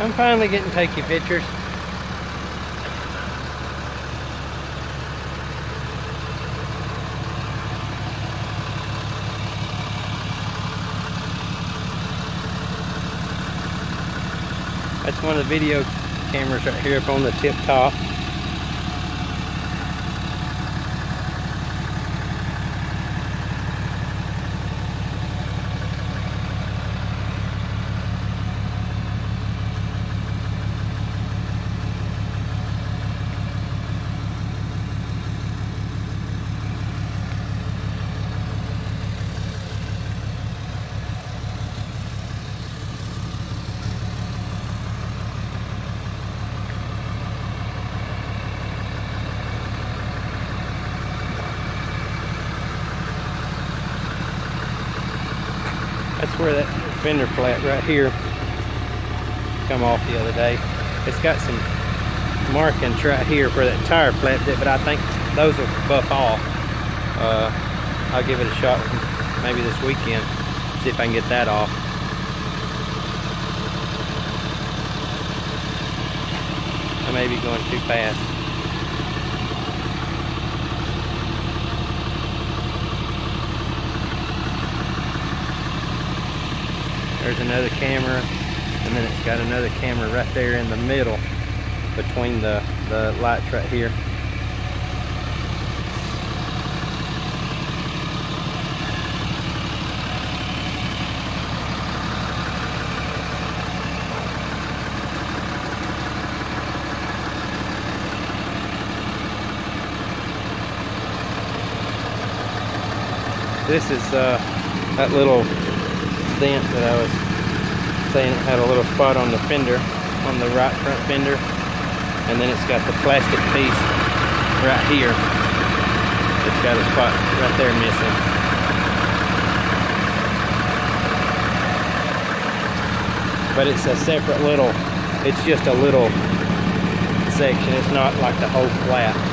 I'm finally getting to take you pictures. That's one of the video cameras right here up on the tip top. That's where that fender flap right here come off the other day. It's got some markings right here where that tire flapped it, but I think those will buff off. Uh, I'll give it a shot maybe this weekend, see if I can get that off. I may be going too fast. There's another camera, and then it's got another camera right there in the middle between the, the lights right here. This is uh, that little dent that I was saying it had a little spot on the fender, on the right front fender. And then it's got the plastic piece right here. It's got a spot right there missing. But it's a separate little, it's just a little section. It's not like the whole flat.